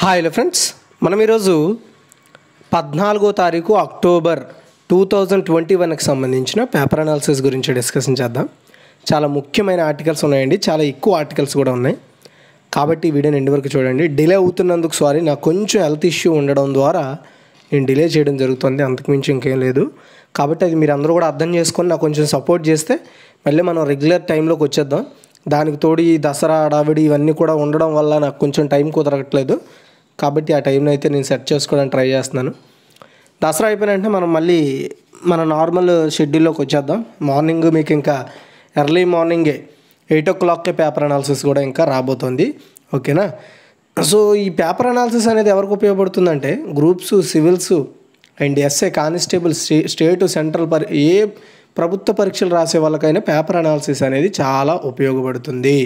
Hi hello friends మనం ఈరోజు పద్నాలుగో తారీఖు అక్టోబర్ టూ థౌజండ్ ట్వంటీ వన్కి సంబంధించిన పేపర్ అనాలిసిస్ గురించి డిస్కషన్ చేద్దాం. చాలా ముఖ్యమైన ఆర్టికల్స్ ఉన్నాయండి. చాలా ఎక్కువ ఆర్టికల్స్ కూడా ఉన్నాయి. కాబట్టి ఈ వీడియోని ఎండ్ వరకు చూడండి. డిలే అవుతున్నందుకు సారీ నాకు కొంచెం హెల్త్ ఇష్యూ ఉండడం ద్వారా నేను డిలే చేయడం జరుగుతుంది. అంతకుమించి ఇంకేం లేదు. కాబట్టి అది మీరు అందరూ కూడా అర్థం చేసుకొని నాకు కొంచెం సపోర్ట్ చేస్తే మళ్ళీ మనం రెగ్యులర్ టైంలోకి వచ్చేద్దాం. దానికి తోడు ఈ దసరా అడావిడి ఇవన్నీ కూడా ఉండడం వల్ల నాకు కొంచెం టైం కుదరట్లేదు. కాబట్టి ఆ టైంలో అయితే నేను సెట్ చేసుకోవడానికి ట్రై చేస్తున్నాను. దసరా అయిపోయిన వెంటనే మనం మళ్ళీ మన నార్మల్ షెడ్యూల్లోకి వచ్చేద్దాం. మార్నింగ్ మీకు ఇంకా ఎర్లీ మార్నింగే ఎయిట్ ఓ క్లాక్కే పేపర్ అనాలిసిస్ కూడా ఇంకా రాబోతుంది. ఓకేనా? సో ఈ పేపర్ అనాలిసిస్ అనేది ఎవరికి ఉపయోగపడుతుందంటే groups civils and S A constable stay state central పరి ఏ ప్రభుత్వ పరీక్షలు రాసే వాళ్ళకైనా పేపర్ అనాలిసిస్ అనేది చాలా ఉపయోగపడుతుంది.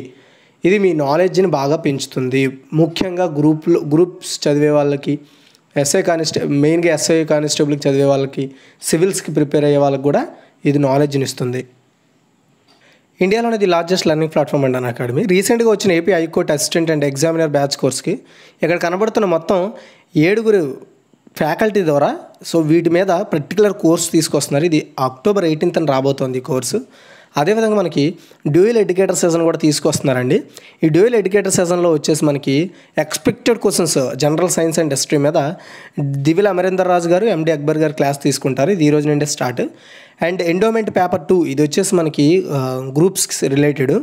ఇది మీ నాలెడ్జ్ని బాగా పెంచుతుంది. ముఖ్యంగా గ్రూప్లో గ్రూప్స్ చదివే వాళ్ళకి ఎస్ఐ కానిస్టే మెయిన్గా ఎస్ఐ కానిస్టేబుల్కి చదివే వాళ్ళకి సివిల్స్కి ప్రిపేర్ అయ్యే వాళ్ళకి కూడా ఇది నాలెడ్జ్ని ఇస్తుంది. ఇండియాలో ది లార్జెస్ట్ లెర్నింగ్ ప్లాట్ఫామ్ అండి అన్ అకాడమీ. రీసెంట్గా వచ్చిన AP high court assistant and examiner batch కోర్స్కి ఇక్కడ కనబడుతున్న మొత్తం ఏడుగురు ఫ్యాకల్టీ ద్వారా సో వీటి మీద పర్టికులర్ కోర్స్ తీసుకొస్తున్నారు. ఇది అక్టోబర్ ఎయిటీన్త్ అని రాబోతోంది ఈ కోర్సు అదేవిధంగా మనకి డ్యూయల్ ఎడ్యుకేటర్ సెషన్ కూడా తీసుకొస్తున్నారండి. ఈ డ్యూయల్ ఎడ్యుకేటర్ సెషన్లో వచ్చేసి మనకి expected questions general science and history మీద దివిల అమరేందర్ రాజు గారు ఎండి అక్బర్ గారు క్లాస్ తీసుకుంటారు. ఇది ఈ రోజు నుండి start. And endowment paper two ఇది వచ్చేసి మనకి గ్రూప్స్కి రిలేటెడ్.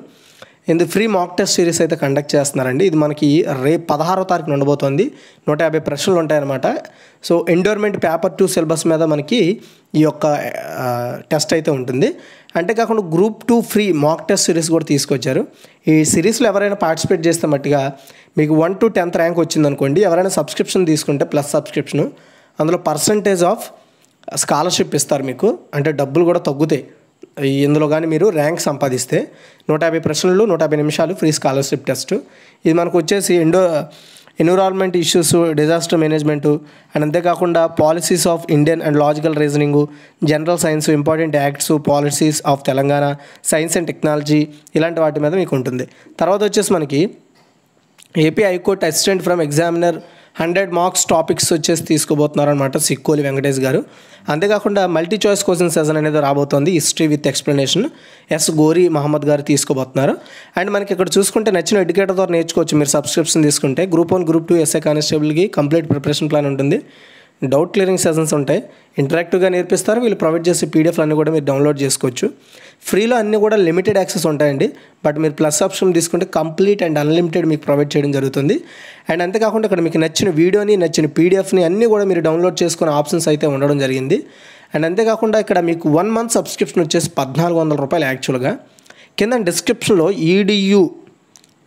ఇందు ఫ్రీ మాక్ టెస్ట్ సిరీస్ అయితే కండక్ట్ చేస్తున్నారండి. ఇది మనకి రేపు పదహారో తారీఖున ఉండబోతోంది. నూట యాభై ప్రశ్నలు ఉంటాయన్నమాట. So endowment paper two syllabus మీద మనకి ఈ యొక్క టెస్ట్ అయితే ఉంటుంది. అంతేకాకుండా group two free mock test series కూడా తీసుకొచ్చారు. ఈ సిరీస్లో ఎవరైనా పార్టిసిపేట్ చేస్తే మట్టిగా మీకు వన్ టు టెన్త్ ర్యాంక్ వచ్చిందనుకోండి. ఎవరైనా సబ్స్క్రిప్షన్ తీసుకుంటే ప్లస్ సబ్స్క్రిప్షను అందులో పర్సంటేజ్ ఆఫ్ స్కాలర్షిప్ ఇస్తారు మీకు. అంటే డబ్బులు కూడా తగ్గుతాయి. ఇందులో కానీ మీరు ర్యాంక్ సంపాదిస్తే నూట యాభై ప్రశ్నలు నూట యాభై నిమిషాలు ఫ్రీ స్కాలర్షిప్ టెస్ట్. ఇది మనకు వచ్చేసి endo environment issues disaster management and అంతేకాకుండా policies of Indian and logical reasoning general science important acts policies of Telangana science and technology ఇలాంటి వాటి మీద మీకు ఉంటుంది. తర్వాత వచ్చేసి మనకి AP high court assistant from examiner hundred marks topics వచ్చేసి తీసుకోబోతున్నారు అనమాట సిక్కోలి వెంకటేష్ గారు. అంతేకాకుండా మల్టీ చాయిస్ క్వశ్చన్ సెషన్ అనేది రాబోతోంది. హిస్టరీ విత్ ఎక్స్ప్లెనేషన్ ఎస్ గోరి మహమ్మద్ గారు తీసుకోబోతున్నారు అండ్ మనకి ఇక్కడ చూసుకుంటే నచ్చిన ఎడ్యుకేటర్ ద్వారా నేర్చుకోవచ్చు. మీరు సబ్స్క్రిప్షన్ తీసుకుంటే group one group two S A కానిస్టేబుల్కి complete preparation plan ఉంటుంది. డౌట్ క్లియరింగ్ సెషన్స్ ఉంటాయి. ఇంటరాక్టివ్గా నేర్పిస్తారు. వీళ్ళు ప్రొవైడ్ చేసే పీడిఎఫ్లు అన్నీ కూడా మీరు డౌన్లోడ్ చేసుకోవచ్చు. ఫ్రీలో అన్నీ కూడా లిమిటెడ్ యాక్సెస్ ఉంటాయండి. బట్ మీరు ప్లస్ ఆప్షన్ తీసుకుంటే కంప్లీట్ అండ్ అన్లిమిటెడ్ మీకు ప్రొవైడ్ చేయడం జరుగుతుంది. అండ్ అంతేకాకుండా ఇక్కడ మీకు నచ్చిన వీడియోని నచ్చిన పీడిఎఫ్ని అన్నీ కూడా మీరు డౌన్లోడ్ చేసుకునే ఆప్షన్స్ అయితే ఉండడం జరిగింది. అండ్ అంతేకాకుండా ఇక్కడ మీకు వన్ మంత్ సబ్స్క్రిప్షన్ వచ్చేసి పద్నాలుగు వందల రూపాయలు యాక్చువల్గా. కింద డిస్క్రిప్షన్లో ఈడియు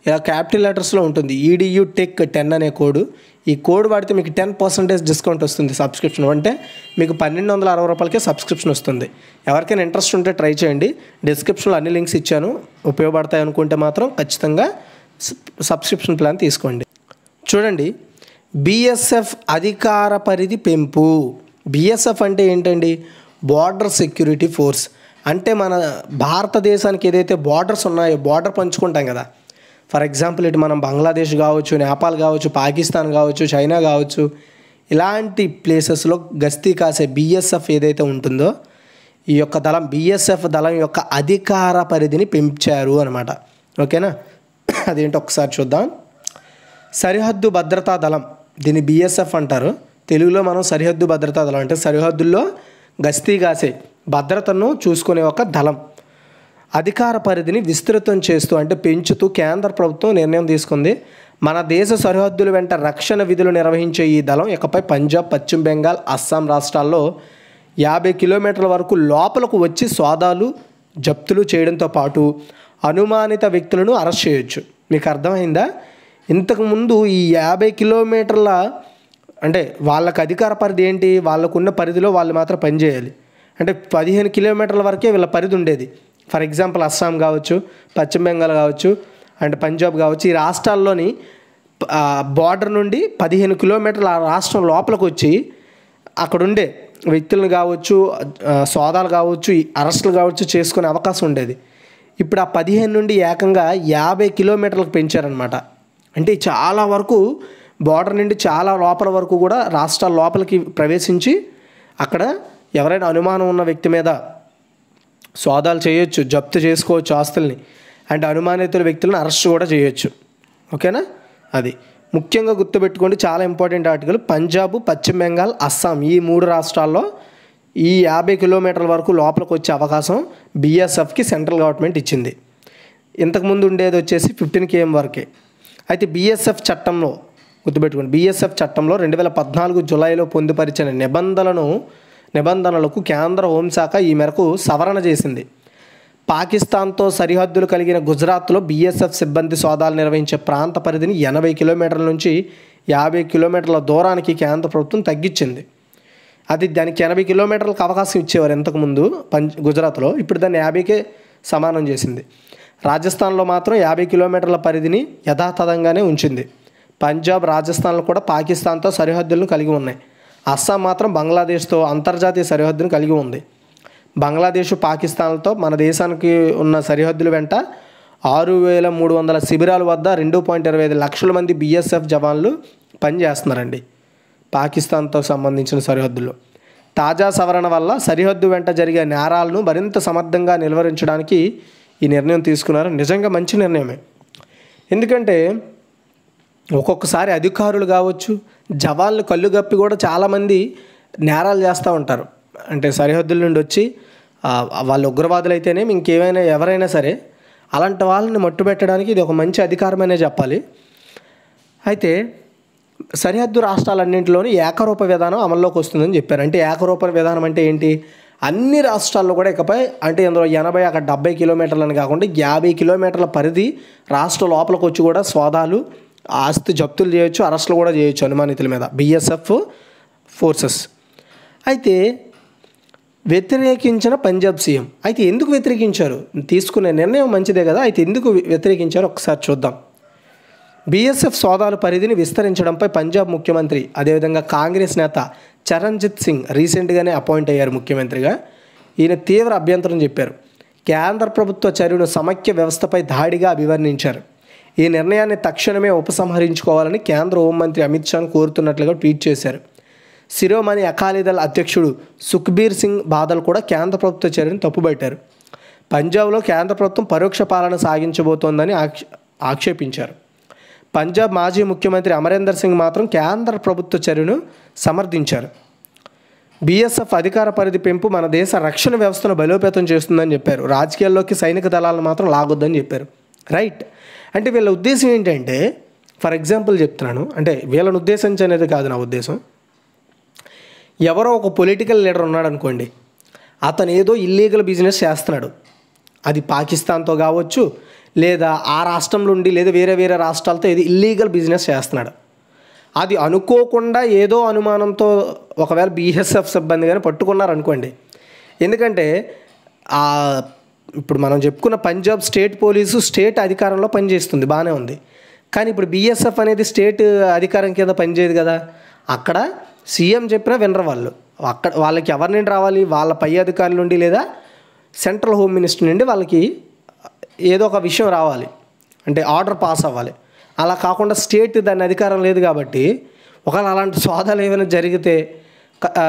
ఇలా క్యాపిటల్ లెటర్స్లో ఉంటుంది. E D U tech ten అనే కోడ్. ఈ కోడ్ వాడితే మీకు టెన్ పర్సెంటేజ్ డిస్కౌంట్ వస్తుంది సబ్స్క్రిప్షన్. అంటే మీకు పన్నెండు వందల అరవై రూపాయలకే సబ్స్క్రిప్షన్ వస్తుంది. ఎవరికైనా ఇంట్రెస్ట్ ఉంటే ట్రై చేయండి. డిస్క్రిప్షన్లో అన్ని లింక్స్ ఇచ్చాను. ఉపయోగపడతాయి అనుకుంటే మాత్రం ఖచ్చితంగా సబ్స్క్రిప్షన్ ప్లాన్ తీసుకోండి. చూడండి. బీఎస్ఎఫ్ అధికార పరిధి పెంపు. బిఎస్ఎఫ్ అంటే ఏంటండి? Border security force. అంటే మన భారతదేశానికి ఏదైతే బార్డర్స్ ఉన్నాయో బార్డర్ పంచుకుంటాం కదా. ఫర్ ఎగ్జాంపుల్ ఇటు మనం బంగ్లాదేశ్ కావచ్చు నేపాల్ కావచ్చు పాకిస్తాన్ కావచ్చు చైనా కావచ్చు ఇలాంటి ప్లేసెస్లో గస్తీ కాసే బిఎస్ఎఫ్ ఏదైతే ఉంటుందో ఈ యొక్క దళం బిఎస్ఎఫ్ దళం యొక్క అధికార పరిధిని పెంచారు అనమాట ఓకేనా? అదేంటి ఒకసారి చూద్దాం. సరిహద్దు భద్రతా దళం దీన్ని బిఎస్ఎఫ్ అంటారు. తెలుగులో మనం సరిహద్దు భద్రతా దళం అంటే సరిహద్దుల్లో గస్తీ కాసే భద్రతను చూసుకునే ఒక దళం. అధికార పరిధిని విస్తృతం చేస్తూ అంటే పెంచుతూ కేంద్ర ప్రభుత్వం నిర్ణయం తీసుకుంది. మన దేశ సరిహద్దుల వెంట రక్షణ విధులు నిర్వహించే ఈ దళం ఇకపై పంజాబ్ పశ్చిమ బెంగాల్ అస్సాం రాష్ట్రాల్లో యాభై కిలోమీటర్ల వరకు లోపలకు వచ్చి సోదాలు జప్తులు చేయడంతో పాటు అనుమానిత వ్యక్తులను అరెస్ట్ చేయొచ్చు. మీకు అర్థమైందా? ఇంతకుముందు ఈ యాభై కిలోమీటర్ల అంటే వాళ్ళకి అధికార పరిధి ఏంటి? వాళ్ళకున్న పరిధిలో వాళ్ళు మాత్రం పనిచేయాలి. అంటే పదిహేను కిలోమీటర్ల వరకే వీళ్ళ పరిధి ఉండేది. ఫర్ ఎగ్జాంపుల్ అస్సాం కావచ్చు పశ్చిమ బెంగాల్ కావచ్చు అండ్ పంజాబ్ కావచ్చు ఈ రాష్ట్రాల్లోని బార్డర్ నుండి పదిహేను కిలోమీటర్ల ఆ రాష్ట్రం లోపలికి వచ్చి అక్కడ ఉండే వ్యక్తులను కావచ్చు సోదాలు కావచ్చు అరెస్టులు కావచ్చు చేసుకునే అవకాశం ఉండేది. ఇప్పుడు ఆ పదిహేను నుండి ఏకంగా యాభై కిలోమీటర్లకు పెంచారనమాట అంటే చాలా వరకు బార్డర్ నుండి చాలా లోపల వరకు కూడా రాష్ట్రాల లోపలికి ప్రవేశించి అక్కడ ఎవరైనా అనుమానం ఉన్న వ్యక్తి మీద సోదాలు చేయొచ్చు జప్తు చేసుకోవచ్చు ఆస్తుల్ని. అండ్ అనుమానితుల వ్యక్తులను అరెస్ట్ కూడా చేయొచ్చు. ఓకేనా? అది. ముఖ్యంగా గుర్తుపెట్టుకోండి చాలా ఇంపార్టెంట్ ఆర్టికల్. పంజాబ్ పశ్చిమ బెంగాల్ అస్సాం ఈ మూడు రాష్ట్రాల్లో ఈ యాభై కిలోమీటర్ల వరకు లోపలికి వచ్చే అవకాశం బీఎస్ఎఫ్కి సెంట్రల్ గవర్నమెంట్ ఇచ్చింది. ఇంతకుముందు ఉండేది వచ్చేసి ఫిఫ్టీన్ కేఎం వరకే. అయితే బీఎస్ఎఫ్ చట్టంలో గుర్తుపెట్టుకోండి బీఎస్ఎఫ్ చట్టంలో రెండు వేల పద్నాలుగు జులైలో పొందుపరిచిన నిబంధనలను నిబంధనలకు కేంద్ర హోంశాఖ ఈ మేరకు సవరణ చేసింది. పాకిస్తాన్తో సరిహద్దులు కలిగిన గుజరాత్లో బీఎస్ఎఫ్ సిబ్బంది సోదాలు నిర్వహించే ప్రాంత పరిధిని ఎనభై కిలోమీటర్ల నుంచి యాభై కిలోమీటర్ల దూరానికి కేంద్ర ప్రభుత్వం తగ్గించింది. అది దానికి ఎనభై కిలోమీటర్లకు అవకాశం ఇచ్చేవారు ఇంతకుముందు పంజ్ గుజరాత్లో. ఇప్పుడు దాన్ని యాభైకే సమానం చేసింది. రాజస్థాన్లో మాత్రం యాభై కిలోమీటర్ల పరిధిని యథాతథంగానే ఉంచింది. పంజాబ్ రాజస్థాన్లో కూడా పాకిస్తాన్తో సరిహద్దులను కలిగి ఉన్నాయి. అస్సాం మాత్రం బంగ్లాదేశ్తో అంతర్జాతీయ సరిహద్దును కలిగి ఉంది. బంగ్లాదేశ్ పాకిస్తాన్లతో మన దేశానికి ఉన్న సరిహద్దుల వెంట ఆరు వేల మూడు వందల శిబిరాల వద్ద రెండు పాయింట్ ఇరవై ఐదు లక్షల మంది బీఎస్ఎఫ్ జవాన్లు పనిచేస్తున్నారండి. పాకిస్తాన్తో సంబంధించిన సరిహద్దుల్లో తాజా సవరణ వల్ల సరిహద్దు వెంట జరిగే నేరాలను మరింత సమర్థంగా నిలువరించడానికి ఈ నిర్ణయం తీసుకున్నారు. నిజంగా మంచి నిర్ణయమే. ఎందుకంటే ఒక్కొక్కసారి అధికారులు కావచ్చు జవాన్లు కళ్ళు గప్పి కూడా చాలామంది నేరాలు చేస్తూ ఉంటారు. అంటే సరిహద్దుల నుండి వచ్చి వాళ్ళు ఉగ్రవాదులు అయితేనే ఇంకేమైనా ఎవరైనా సరే అలాంటి వాళ్ళని మట్టుబెట్టడానికి ఇది ఒక మంచి అధికారమనే చెప్పాలి. అయితే సరిహద్దు రాష్ట్రాలన్నింటిలోని ఏకరూప విధానం అమల్లోకి వస్తుందని చెప్పారు. అంటే ఏకరూప విధానం అంటే ఏంటి? అన్ని రాష్ట్రాల్లో కూడా ఇకపై అంటే ఇందులో ఎనభై అక్కడ డెబ్బై కిలోమీటర్లని కాకుండా యాభై కిలోమీటర్ల పరిధి రాష్ట్ర లోపలికి వచ్చి కూడా స్వాదాలు ఆస్తి జప్తులు చేయొచ్చు అరెస్టులు కూడా చేయొచ్చు అనుమానితుల మీద. బిఎస్ఎఫ్ ఫోర్సెస్ అయితే వ్యతిరేకించిన పంజాబ్ సీఎం. అయితే ఎందుకు వ్యతిరేకించారు? తీసుకునే నిర్ణయం మంచిదే కదా. అయితే ఎందుకు వ్యతిరేకించారో ఒకసారి చూద్దాం. బీఎస్ఎఫ్ సోదాల పరిధిని విస్తరించడంపై పంజాబ్ ముఖ్యమంత్రి అదేవిధంగా కాంగ్రెస్ నేత చరణ్జిత్ సింగ్ రీసెంట్గానే అపాయింట్ అయ్యారు ముఖ్యమంత్రిగా. ఈయన తీవ్ర అభ్యంతరం చెప్పారు. కేంద్ర ప్రభుత్వ చర్యను సమైక్య వ్యవస్థపై దాడిగా అభివర్ణించారు. ఈ నిర్ణయాన్ని తక్షణమే ఉపసంహరించుకోవాలని కేంద్ర హోంమంత్రి అమిత్ షాను కోరుతున్నట్లుగా ట్వీట్ చేశారు. శిరోమణి అకాలీదళ అధ్యక్షుడు సుఖ్బీర్ సింగ్ బాదల్ కూడా కేంద్ర ప్రభుత్వ చర్యను తప్పుబట్టారు. పంజాబ్లో కేంద్ర ప్రభుత్వం పరోక్ష పాలన సాగించబోతోందని ఆక్ష ఆక్షేపించారు. పంజాబ్ మాజీ ముఖ్యమంత్రి అమరేందర్ సింగ్ మాత్రం కేంద్ర ప్రభుత్వ చర్యను సమర్థించారు. బీఎస్ఎఫ్ అధికార పరిధి పెంపు మన దేశ రక్షణ వ్యవస్థను బలోపేతం చేస్తుందని చెప్పారు. రాజకీయాల్లోకి సైనిక దళాలను మాత్రం లాగొద్దని చెప్పారు. రైట్. అంటే వీళ్ళ ఉద్దేశం ఏంటంటే ఫర్ ఎగ్జాంపుల్ చెప్తున్నాను అంటే వీళ్ళని ఉద్దేశించి అనేది కాదు నా ఉద్దేశం. ఎవరో ఒక పొలిటికల్ లీడర్ ఉన్నాడు అనుకోండి అతను ఏదో ఇల్లీగల్ బిజినెస్ చేస్తున్నాడు. అది పాకిస్తాన్తో కావచ్చు లేదా ఆ రాష్ట్రంలో ఉండి లేదా వేరే వేరే రాష్ట్రాలతో ఏదో ఇల్లీగల్ బిజినెస్ చేస్తున్నాడు. అది అనుకోకుండా ఏదో అనుమానంతో ఒకవేళ బీఎస్ఎఫ్ సిబ్బంది కానీ పట్టుకున్నారనుకోండి ఎందుకంటే ఆ ఇప్పుడు మనం చెప్పుకున్న పంజాబ్ స్టేట్ పోలీసు స్టేట్ అధికారంలో పనిచేస్తుంది బాగానే ఉంది. కానీ ఇప్పుడు బీఎస్ఎఫ్ అనేది స్టేట్ అధికారం కింద పనిచేయదు కదా. అక్కడ సీఎం చెప్పినా వినరు వాళ్ళు. అక్కడ వాళ్ళకి ఎవరి నుండి రావాలి? వాళ్ళ పై అధికారుల నుండి లేదా సెంట్రల్ హోమ్ మినిస్టర్ నుండి వాళ్ళకి ఏదో ఒక విషయం రావాలి. అంటే ఆర్డర్ పాస్ అవ్వాలి. అలా కాకుండా స్టేట్ దాని అధికారం లేదు కాబట్టి ఒకవేళ అలాంటి సోదాలు ఏమైనా జరిగితే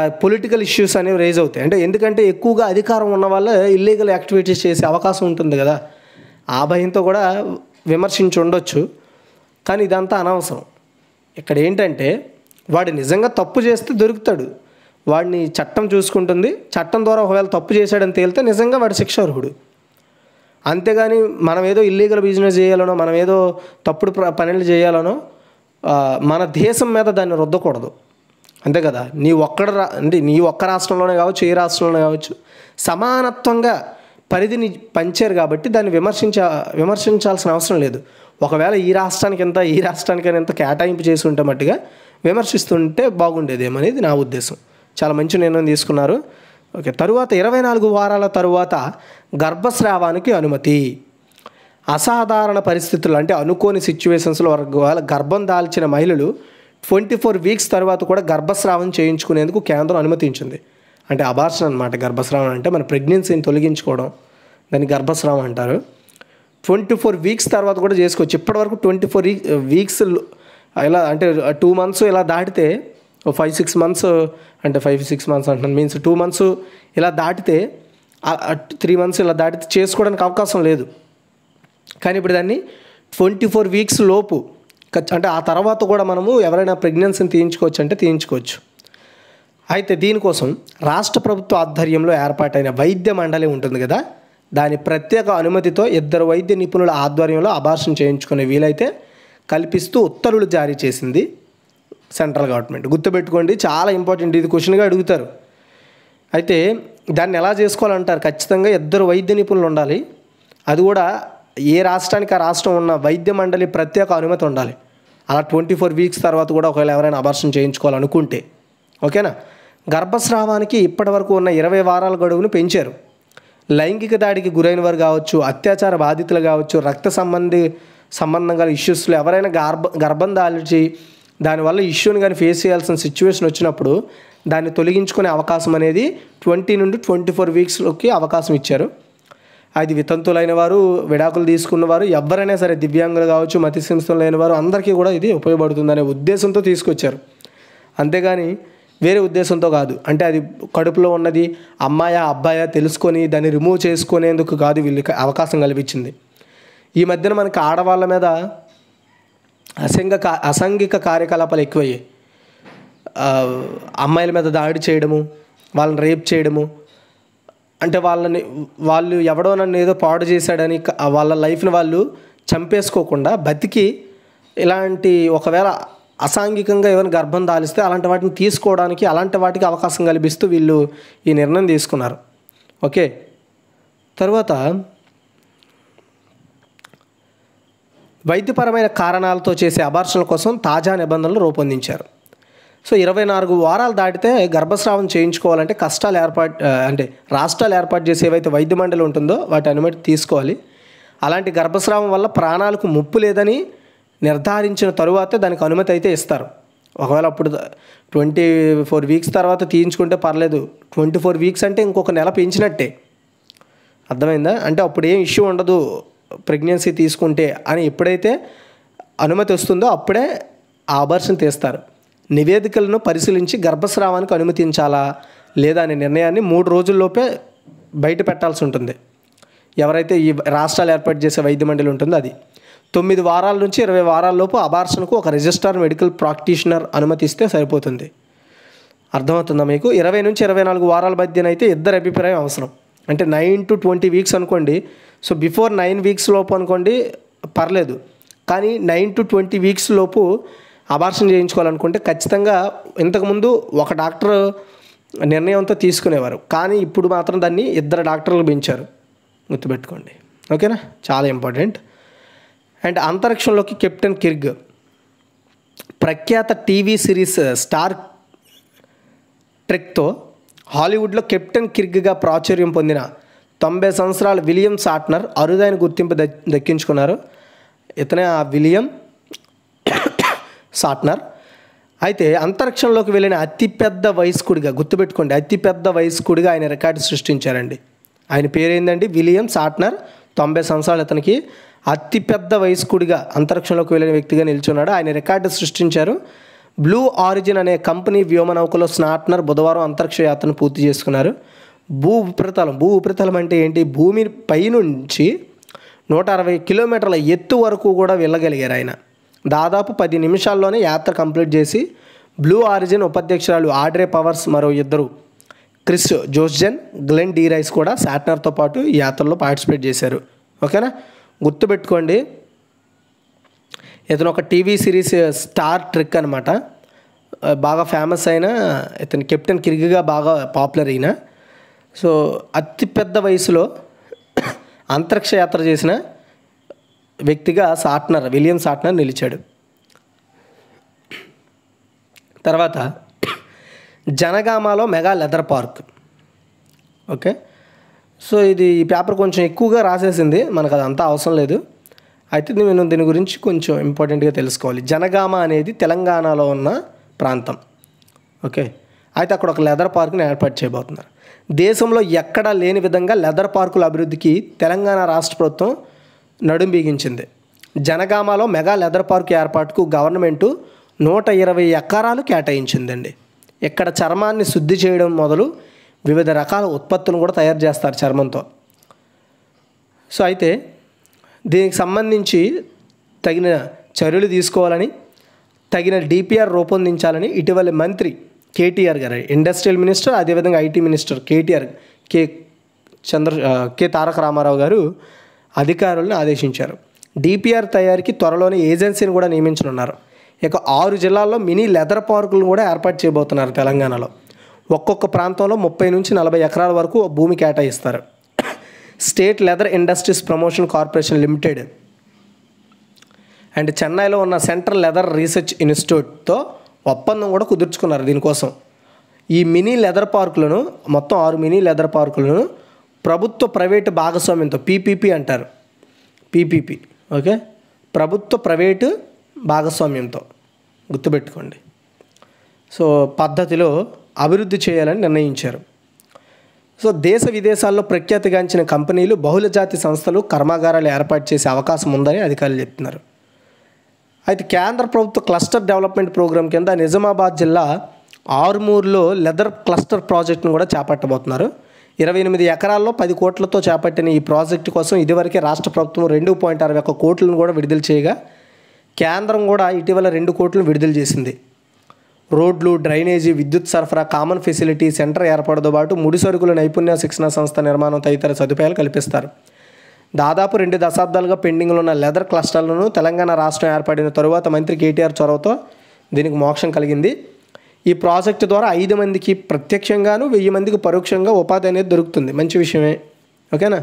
పొలిటికల్ ఇష్యూస్ అనేవి రేజ్ అవుతాయి. అంటే ఎందుకంటే ఎక్కువగా అధికారం ఉన్న వాళ్ళ ఇల్లీగల్ యాక్టివిటీస్ చేసే అవకాశం ఉంటుంది కదా. ఆ భయంతో కూడా విమర్శించి ఉండొచ్చు. కానీ ఇదంతా అనవసరం. ఇక్కడ ఏంటంటే వాడు నిజంగా తప్పు చేస్తే దొరుకుతాడు. వాడిని చట్టం చూసుకుంటుంది. చట్టం ద్వారా ఒకవేళ తప్పు చేశాడని తేలితే నిజంగా వాడు శిక్షార్హుడు. అంతేగాని మనం ఏదో ఇల్లీగల్ బిజినెస్ చేయాలనో మనం ఏదో తప్పుడు పనులు చేయాలనో మన దేశం మీద దాన్ని రుద్దకూడదు. అంతే కదా? నీ ఒక్కడ రా అంటే నీ ఒక్క రాష్ట్రంలోనే కావచ్చు ఏ రాష్ట్రంలోనే కావచ్చు సమానత్వంగా పరిధిని పంచారు కాబట్టి దాన్ని విమర్శించ విమర్శించాల్సిన అవసరం లేదు. ఒకవేళ ఈ రాష్ట్రానికి ఎంత ఈ రాష్ట్రానికి ఎంత కేటాయింపు చేసి ఉంటే మట్టుగా విమర్శిస్తుంటే బాగుండేదేమనేది నా ఉద్దేశం. చాలా మంచి నిర్ణయం తీసుకున్నారు. ఓకే తరువాత ఇరవై నాలుగు వారాల తరువాత గర్భస్రావానికి అనుమతి. అసాధారణ పరిస్థితులు అంటే అనుకోని సిచ్యువేషన్స్లో వాళ్ళ గర్భం దాల్చిన మహిళలు ట్వంటీ ఫోర్ వీక్స్ తర్వాత కూడా గర్భస్రావం చేయించుకునేందుకు కేంద్రం అనుమతించింది. అంటే అబార్షన్ అనమాట గర్భస్రావం అంటే మన ప్రెగ్నెన్సీని తొలగించుకోవడం. దాన్ని గర్భస్రావం అంటారు. ట్వంటీ ఫోర్ వీక్స్ తర్వాత కూడా చేసుకోవచ్చు. ఇప్పటివరకు ట్వంటీ ఫోర్ వీక్స్ ఇలా అంటే టూ మంత్స్ ఇలా దాటితే ఫైవ్ సిక్స్ మంత్స్ అంటే ఫైవ్ సిక్స్ మంత్స్ అంటున్నాను మీన్స్ టూ మంత్స్ ఇలా దాటితే త్రీ మంత్స్ ఇలా దాటితే చేసుకోవడానికి అవకాశం లేదు. కానీ ఇప్పుడు దాన్ని ట్వంటీ ఫోర్ వీక్స్ లోపు అంటే ఆ తర్వాత కూడా మనము ఎవరైనా ప్రెగ్నెన్సీని తీయించుకోవచ్చు అంటే తీయించుకోవచ్చు. అయితే దీనికోసం రాష్ట్ర ప్రభుత్వ ఆధ్వర్యంలో ఏర్పాటైన వైద్య మండలి ఉంటుంది కదా దాని ప్రత్యేక అనుమతితో ఇద్దరు వైద్య నిపుణుల ఆధ్వర్యంలో అబార్షన్ చేయించుకునే వీలైతే కల్పిస్తూ ఉత్తర్వులు జారీ చేసింది సెంట్రల్ గవర్నమెంట్. గుర్తుపెట్టుకోండి చాలా ఇంపార్టెంట్ ఇది క్వశ్చన్గా అడుగుతారు. అయితే దాన్ని ఎలా చేసుకోవాలంటారు? ఖచ్చితంగా ఇద్దరు వైద్య నిపుణులు ఉండాలి. అది కూడా ఏ రాష్ట్రానికి ఆ రాష్ట్రం ఉన్న వైద్య మండలి ప్రత్యేక అనుమతి ఉండాలి. అలా ట్వంటీ ఫోర్ వీక్స్ తర్వాత కూడా ఒకవేళ ఎవరైనా అబార్షన్ చేయించుకోవాలనుకుంటే. ఓకేనా? గర్భస్రావానికి ఇప్పటివరకు ఉన్న ఇరవై వారాల గడువును పెంచారు. లైంగిక దాడికి గురైన వారు కావచ్చు అత్యాచార బాధితులు కావచ్చు రక్త సంబంధి సంబంధం గల ఇష్యూస్లో ఎవరైనా గర్భ గర్భం దాల్చి దానివల్ల ఇష్యూని కానీ ఫేస్ చేయాల్సిన సిచ్యువేషన్ వచ్చినప్పుడు దాన్ని తొలగించుకునే అవకాశం అనేది ట్వంటీ నుండి ట్వంటీ ఫోర్ వీక్స్లోకి అవకాశం ఇచ్చారు. అది వితంతులైన వారు విడాకులు తీసుకున్న వారు ఎవరైనా సరే దివ్యాంగులు కావచ్చు మతి సింస్థలు లేని వారు అందరికీ కూడా ఇది ఉపయోగపడుతుందనే ఉద్దేశంతో తీసుకొచ్చారు. అంతేగాని వేరే ఉద్దేశంతో కాదు. అంటే అది కడుపులో ఉన్నది అమ్మాయా అబ్బాయా తెలుసుకొని దాన్ని రిమూవ్ చేసుకునేందుకు కాదు వీళ్ళకి అవకాశం కల్పించింది. ఈ మధ్యన మనకి ఆడవాళ్ళ మీద అసంగ కా అసాంఘిక కార్యకలాపాలు ఎక్కువయ్యాయి. అమ్మాయిల మీద దాడి చేయడము వాళ్ళని రేప్ చేయడము అంటే వాళ్ళని వాళ్ళు ఎవడో నన్ను ఏదో పాడు చేశాడని వాళ్ళ లైఫ్ని వాళ్ళు చంపేసుకోకుండా బతికి ఇలాంటి ఒకవేళ అసాంఘికంగా ఏమైనా గర్భం దాలిస్తే అలాంటి వాటిని తీసుకోవడానికి అలాంటి వాటికి అవకాశం కల్పిస్తూ వీళ్ళు ఈ నిర్ణయం తీసుకున్నారు. ఓకే? తర్వాత వైద్యపరమైన కారణాలతో చేసే అబార్షన్ల కోసం తాజా నిబంధనలు రూపొందించారు. సో ఇరవై నాలుగు వారాలు దాటితే గర్భస్రావం చేయించుకోవాలంటే కష్టాలు ఏర్పాటు అంటే రాష్ట్రాలు ఏర్పాటు చేసి ఏవైతే వైద్య మండలి ఉంటుందో వాటి అనుమతి తీసుకోవాలి. అలాంటి గర్భస్రావం వల్ల ప్రాణాలకు ముప్పు లేదని నిర్ధారించిన తరువాతే దానికి అనుమతి అయితే ఇస్తారు. ఒకవేళ అప్పుడు ట్వంటీ ఫోర్ వీక్స్ తర్వాత తీయించుకుంటే పర్లేదు. ట్వంటీ ఫోర్ వీక్స్ అంటే ఇంకొక నెల పెంచినట్టే. అర్థమైందా? అంటే అప్పుడు ఏం ఇష్యూ ఉండదు ప్రెగ్నెన్సీ తీసుకుంటే అని ఎప్పుడైతే అనుమతి వస్తుందో అప్పుడే ఆ అబర్షన్ తీస్తారు. నివేదికలను పరిశీలించి గర్భస్రావానికి అనుమతించాలా లేదా అనే నిర్ణయాన్ని మూడు రోజుల్లోపే బయట పెట్టాల్సి ఉంటుంది. ఎవరైతే ఈ రాష్ట్రాలు ఏర్పాటు చేసే వైద్య మండలి ఉంటుందో అది. తొమ్మిది వారాల నుంచి ఇరవై వారాల్లోపు అబార్షన్కు ఒక రిజిస్టార్ మెడికల్ ప్రాక్టీషనర్ అనుమతిస్తే సరిపోతుంది. అర్థమవుతుందా మీకు? ఇరవై నుంచి ఇరవై నాలుగు వారాల మధ్యనైతే ఇద్దరు అభిప్రాయం అవసరం. అంటే నైన్ టు ట్వంటీ వీక్స్ అనుకోండి. సో బిఫోర్ నైన్ వీక్స్ లోపు అనుకోండి పర్లేదు. కానీ నైన్ టు ట్వంటీ వీక్స్ లోపు అబార్షన్ చేయించుకోవాలనుకుంటే ఖచ్చితంగా ఇంతకుముందు ఒక డాక్టర్ నిర్ణయంతో తీసుకునేవారు. కానీ ఇప్పుడు మాత్రం దాన్ని ఇద్దరు డాక్టర్లు పెంచారు. గుర్తుపెట్టుకోండి. ఓకేనా? చాలా ఇంపార్టెంట్. అండ్ అంతరిక్షంలోకి కెప్టెన్ కిర్గ్. ప్రఖ్యాత టీవీ సిరీస్ స్టార్ ట్రెక్తో హాలీవుడ్లో కెప్టెన్ కిర్గ్గా ప్రాచుర్యం పొందిన తొంభై సంవత్సరాల విలియం సాట్నర్ అరుదైన గుర్తింపు ద దక్కించుకున్నారు. ఇతనే ఆ విలియం. సాట్నర్ అయితే అంతరిక్షంలోకి వెళ్ళిన అతిపెద్ద వయస్కుడిగా గుర్తుపెట్టుకోండి అతిపెద్ద వయస్కుడిగా ఆయన రికార్డు సృష్టించారండి. ఆయన పేరేందండి? విలియం సాట్నర్ తొంభై సంవత్సరాలు అతనికి. అతిపెద్ద వయస్కుడిగా అంతరిక్షంలోకి వెళ్ళిన వ్యక్తిగా నిల్చున్నాడు. ఆయన రికార్డు సృష్టించారు. బ్లూ ఆరిజిన్ అనే కంపెనీ వ్యోమనౌకలో స్నాట్నర్ బుధవారం అంతరిక్ష యాత్రను పూర్తి చేసుకున్నారు. భూ ఉపరితలం. భూ ఉపరితలం అంటే ఏంటి? భూమి పైనుంచి నూట అరవై కిలోమీటర్ల ఎత్తు వరకు కూడా వెళ్ళగలిగారు ఆయన. దాదాపు పది నిమిషాల్లోనే యాత్ర కంప్లీట్ చేసి బ్లూ ఆరిజిన్ ఉపాధ్యక్షురాలు ఆడ్రే పవర్స్ మరో ఇద్దరు క్రిస్ జోస్జన్ గ్లెన్ డీ రైస్ కూడా శాట్నర్తో పాటు ఈ యాత్రలో పార్టిసిపేట్ చేశారు. ఓకేనా? గుర్తుపెట్టుకోండి. ఇతను ఒక టీవీ సిరీస్ స్టార్ ట్రిక్ అనమాట బాగా ఫేమస్ అయిన ఇతను కెప్టెన్ కిర్గిగా బాగా పాపులర్ అయిన సో అతిపెద్ద వయసులో అంతరిక్ష యాత్ర చేసిన వ్యక్తిగా సాట్నర్ విలియం సాట్నర్ నిలిచాడు. తర్వాత జనగామాలో mega leather park. Okay? So ఇది ఈ పేపర్ కొంచెం ఎక్కువగా రాసేసింది. మనకు అదంతా అవసరం లేదు. అయితే నేను దీని గురించి కొంచెం ఇంపార్టెంట్గా తెలుసుకోవాలి. జనగామ అనేది తెలంగాణలో ఉన్న ప్రాంతం. ఓకే? అయితే అక్కడ ఒక లెదర్ పార్క్ని ఏర్పాటు చేయబోతున్నారు. దేశంలో ఎక్కడా లేని విధంగా లెదర్ పార్కుల అభివృద్ధికి తెలంగాణ రాష్ట్ర ప్రభుత్వం నడుం బిగించింది జనగామలో మెగా లెదర్ పార్క్ ఏర్పాటుకు గవర్నమెంటు నూట ఇరవై ఎకరాలు కేటాయించిందండి. ఇక్కడ చర్మాన్ని శుద్ధి చేయడం మొదలు వివిధ రకాల ఉత్పత్తులను కూడా తయారు చేస్తారు చర్మంతో. సో అయితే దీనికి సంబంధించి తగిన చర్యలు తీసుకోవాలని తగిన డిపిఆర్ రూపొందించాలని ఇటీవల మంత్రి కేటీఆర్ గారు ఇండస్ట్రియల్ మినిస్టర్ అదేవిధంగా IT minister KTR K Chandra K K Taraka Ramarao గారు అధికారులను ఆదేశించారు. డిపిఆర్ తయారీకి త్వరలోనే ఏజెన్సీని కూడా నియమించనున్నారు. ఇక ఆరు జిల్లాల్లో మినీ లెదర్ పార్కులను కూడా ఏర్పాటు చేయబోతున్నారు తెలంగాణలో. ఒక్కొక్క ప్రాంతంలో ముప్పై నుంచి నలభై ఎకరాల వరకు భూమి కేటాయిస్తారు. State leather industries promotion corporation limited and చెన్నైలో ఉన్న సెంట్రల్ లెదర్ రీసెర్చ్ ఇన్స్టిట్యూట్తో ఒప్పందం కూడా కుదుర్చుకున్నారు దీనికోసం. ఈ మినీ లెదర్ పార్కులను మొత్తం ఆరు మినీ లెదర్ పార్కులను ప్రభుత్వ ప్రైవేటు భాగస్వామ్యంతో పీపీపీ అంటారు. PPP okay? ప్రభుత్వ ప్రైవేటు భాగస్వామ్యంతో గుర్తుపెట్టుకోండి. సో పద్ధతిలో అభివృద్ధి చేయాలని నిర్ణయించారు. సో దేశ విదేశాల్లో ప్రఖ్యాతిగాంచిన కంపెనీలు బహుళజాతి సంస్థలు కర్మాగారాలు ఏర్పాటు చేసే అవకాశం ఉందని అధికారులు చెప్తున్నారు. అయితే కేంద్ర ప్రభుత్వ క్లస్టర్ డెవలప్మెంట్ ప్రోగ్రాం కింద నిజామాబాద్ జిల్లా ఆరుమూరులో లెదర్ క్లస్టర్ ప్రాజెక్టును కూడా చేపట్టబోతున్నారు. ఇరవై ఎనిమిది ఎకరాల్లో పది కోట్లతో చేపట్టిన ఈ ప్రాజెక్టు కోసం ఇదివరకే రాష్ట్ర ప్రభుత్వం రెండు పాయింట్ అరవై ఒక్క కోట్లను కూడా విడుదల చేయగా కేంద్రం కూడా ఇటీవల రెండు కోట్లను విడుదల చేసింది. రోడ్లు డ్రైనేజీ విద్యుత్ సరఫరా కామన్ ఫెసిలిటీ సెంటర్ ఏర్పాటుతో పాటు ముడి సరుకుల నైపుణ్య శిక్షణ సంస్థ నిర్మాణం తదితర సదుపాయాలు కల్పిస్తారు. దాదాపు రెండు దశాబ్దాలుగా పెండింగ్లో ఉన్న లెదర్ క్లస్టర్లను తెలంగాణ రాష్ట్రం ఏర్పడిన తరువాత మంత్రి కేటీఆర్ చొరవతో దీనికి మోక్షం కలిగింది. ఈ ప్రాజెక్టు ద్వారా ఐదు మందికి ప్రత్యక్షంగాను వెయ్యి మందికి పరోక్షంగా ఉపాధి అనేది దొరుకుతుంది. మంచి విషయమే. ఓకేనా?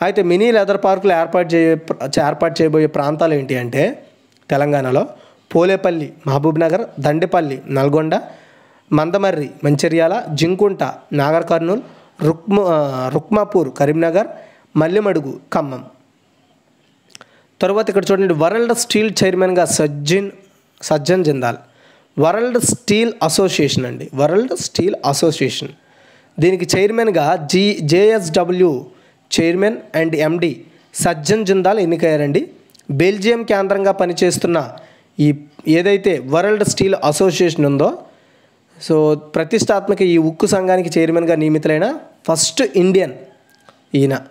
అయితే మినీ లెదర్ పార్కులు ఏర్పాటు చేయ ఏర్పాటు చేయబోయే ప్రాంతాలు ఏంటి అంటే తెలంగాణలో పోలేపల్లి మహబూబ్ నగర్ దండేపల్లి నల్గొండ మందమర్రి మంచిర్యాల జింకుంట నాగర్ కర్నూల్ రుక్మ రుక్మాపూర్ కరీంనగర్ మల్లెమడుగు ఖమ్మం. తర్వాత ఇక్కడ చూడండి వరల్డ్ స్టీల్ చైర్మన్గా Sajjan Sajjan Jindal. World steel association అండి. World steel association. దీనికి చైర్మన్గా G JSW chairman and MD Sajjan Jindal ఎన్నికయ్యారండి. Belgium కేంద్రంగా పనిచేస్తున్న ఈ ఏదైతే వరల్డ్ స్టీల్ అసోసియేషన్ ఉందో సో ప్రతిష్టాత్మక ఈ ఉక్కు సంఘానికి చైర్మన్గా నియమితులైన ఫస్ట్ ఇండియన్ ఈయన.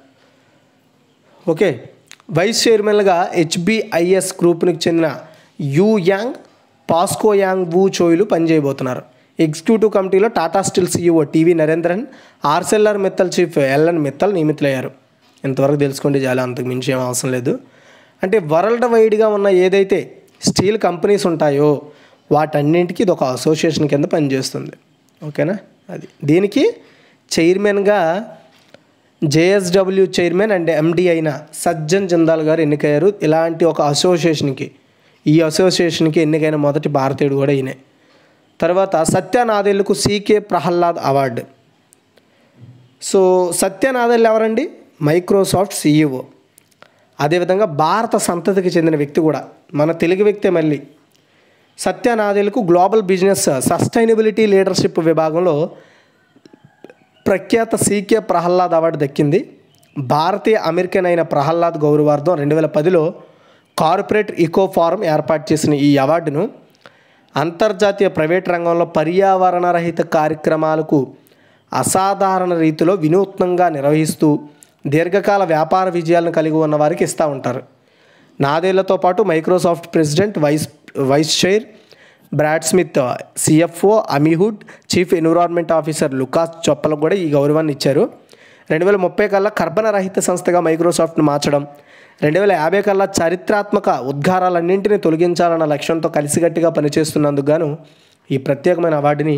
ఓకే. వైస్ చైర్మన్గా హెచ్బిఐఎస్ గ్రూప్కి చెందిన Yu Yong POSCO Yang Woo చోయ్లు పనిచేయబోతున్నారు. ఎగ్జిక్యూటివ్ కమిటీలో Tata steel CEO TV Narendran Arcelor Mittal chief LN Mittal నియమితులయ్యారు. ఇంతవరకు తెలుసుకోండి చాలా అంతకు మించి ఏం అవసరం లేదు. అంటే వరల్డ్ వైడ్గా ఉన్న ఏదైతే స్టీల్ కంపెనీస్ ఉంటాయో వాటన్నింటికి ఇది ఒక అసోసియేషన్ కింద పనిచేస్తుంది. ఓకేనా? అది. దీనికి చైర్మన్గా జేఎస్డబ్ల్యూ చైర్మన్ అండ్ ఎండి అయిన సజ్జన్ జిందాల్ గారు ఎన్నికయ్యారు. ఇలాంటి ఒక అసోసియేషన్కి ఈ అసోసియేషన్కి ఎన్నికైన మొదటి భారతీయుడు కూడా ఈయనే. తర్వాత సత్యనాదేళ్ళకు సీకే ప్రహ్లాద్ అవార్డు. సో సత్యనాదేళ్ళు ఎవరండి? Microsoft CEO. అదేవిధంగా భారత సంతతికి చెందిన వ్యక్తి కూడా మన తెలుగు వ్యక్తే మళ్ళీ. సత్యనాదేళ్ళకు గ్లోబల్ బిజినెస్ సస్టైనబిలిటీ లీడర్షిప్ విభాగంలో ప్రఖ్యాత సీకే ప్రహ్లాద్ అవార్డు దక్కింది. భారతీయ అమెరికన్ అయిన ప్రహ్లాద్ గౌరవార్థం రెండు వేల పదిలో కార్పొరేట్ ఈకో ఫారం ఏర్పాటు చేసిన ఈ అవార్డును అంతర్జాతీయ ప్రైవేట్ రంగంలో పర్యావరణ రహిత కార్యక్రమాలకు అసాధారణ రీతిలో వినూత్నంగా నిర్వహిస్తూ దీర్ఘకాల వ్యాపార విజయాలను కలిగి ఉన్న వారికి ఇస్తూ ఉంటారు. నాదేళ్ళతో పాటు Microsoft president vice vice chair Brad Smith CFO Amy Hood chief environment officer Lucas చొప్పలకు కూడా ఈ గౌరవాన్ని ఇచ్చారు. రెండు వేల ముప్పై కల్లా కర్బన రహిత సంస్థగా మైక్రోసాఫ్ట్ను మార్చడం రెండు వేల యాభై కల్లా చారిత్రాత్మక ఉద్గారాలన్నింటినీ తొలగించాలన్న లక్ష్యంతో కలిసికట్టుగా పనిచేస్తున్నందుకు గాను ఈ ప్రత్యేకమైన అవార్డుని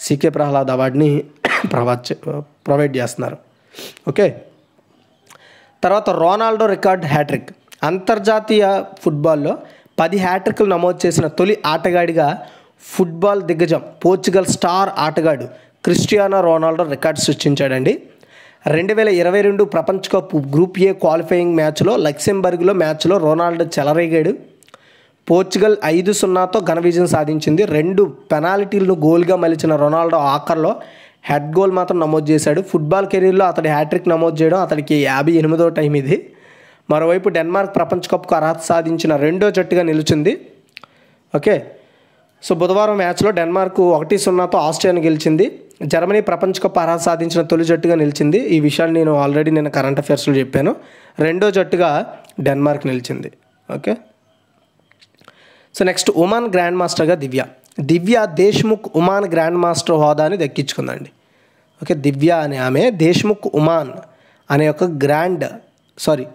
సికే ప్రహ్లాద్ అవార్డుని ప్రొవైడ్ ప్రొవైడ్ చేస్తున్నారు. ఓకే? తర్వాత రోనాల్డో రికార్డ్ హ్యాట్రిక్. అంతర్జాతీయ ఫుట్బాల్లో పది హ్యాట్రిక్లు నమోదు చేసిన తొలి ఆటగాడిగా ఫుట్బాల్ దిగ్గజం పోర్చుగల్ స్టార్ ఆటగాడు క్రిస్టియానో రోనాల్డో రికార్డు సృష్టించాడండి. రెండు వేల ఇరవై రెండు ప్రపంచ కప్ గ్రూప్ ఏ క్వాలిఫైయింగ్ మ్యాచ్లో లక్సెంబర్గ్లో మ్యాచ్లో రొనాల్డో చెలరేగాడు. పోర్చుగల్ ఐదు సున్నాతో ఘన విజయం సాధించింది. రెండు పెనాల్టీలను గోల్గా మలిచిన రొనాల్డో ఆఖర్లో హెడ్ గోల్ మాత్రం నమోదు చేశాడు. ఫుట్బాల్ కెరీర్లో అతడి హ్యాట్రిక్ నమోదు చేయడం అతడికి యాభై ఎనిమిదో టైం ఇది. మరోవైపు డెన్మార్క్ ప్రపంచ కప్కు అర్హత సాధించిన రెండో జట్టుగా నిలిచింది. ఓకే. సో బుధవారం మ్యాచ్లో డెన్మార్క్ ఒకటి సున్నాతో ఆస్ట్రియాను గెలిచింది. జర్మనీ ప్రపంచ కప్ అర్హత సాధించిన తొలి జట్టుగా నిలిచింది. ఈ విషయాన్ని నేను ఆల్రెడీ నేను కరెంట్ అఫైర్స్లో చెప్పాను. రెండో జట్టుగా డెన్మార్క్ నిలిచింది. Okay? So next woman grand మాస్టర్గా Divya. Divya Deshmukh woman grand master హోదాని దక్కించుకుందండి. ఓకే? దివ్య అనే ఆమె దేశ్ముఖ్ ఉమాన్ అనే ఒక grand sorry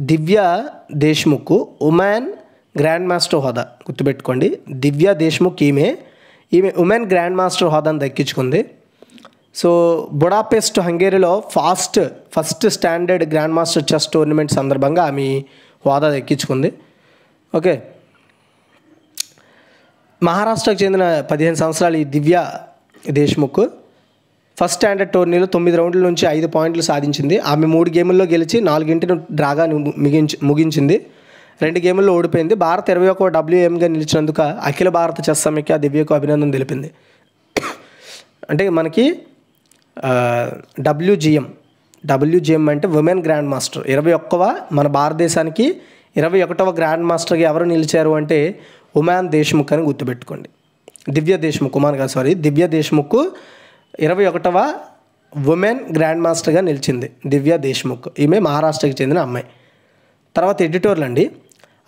Divya Deshmukh woman grand master హోదా. గుర్తుపెట్టుకోండి. దివ్య దేశ్ముఖ్ ఈమె ఈమె ఉమెన్ గ్రాండ్ మాస్టర్ హోదాను దక్కించుకుంది. So Budapest హంగేరీలో fast first standard grand master chess tournament సందర్భంగా ఆమె హోదా దక్కించుకుంది. ఓకే. మహారాష్ట్రకు చెందిన పదిహేను సంవత్సరాలు ఈ దివ్య దేశ్ముఖ్. ఫస్ట్ స్టాండర్డ్ టోర్నీలో తొమ్మిది రౌండ్ల నుంచి ఐదు పాయింట్లు సాధించింది. ఆమె మూడు గేముల్లో గెలిచి నాలుగింటిని డ్రాగా ముగించి ముగించింది. రెండు గేముల్లో ఓడిపోయింది. భారత్ ఇరవై ఒక డబ్ల్యూఎంగా నిలిచినందుకు అఖిల భారత చెస్ సమైక్య దివ్యకు అభినందన తెలిపింది. అంటే మనకి డబ్ల్యూజిఎం డబ్ల్యూజిఎం అంటే ఉమెన్ గ్రాండ్ మాస్టర్. ఇరవై ఒక్కవ మన భారతదేశానికి ఇరవై ఒకటవ గ్రాండ్ మాస్టర్గా ఎవరు నిలిచారు అంటే ఉమాన్ దేశ్ముఖ్ అని గుర్తుపెట్టుకోండి. దివ్య దేశ్ముఖ్ ఉమాన్ కాదు సారీ. దివ్య దేశ్ముఖ్ ఇరవై ఒకటవ ఉమెన్ గ్రాండ్ మాస్టర్గా నిలిచింది దివ్య దేశ్ముఖ్. ఈమె మహారాష్ట్రకి చెందిన అమ్మాయి. తర్వాత ఎడిటోర్లు అండి.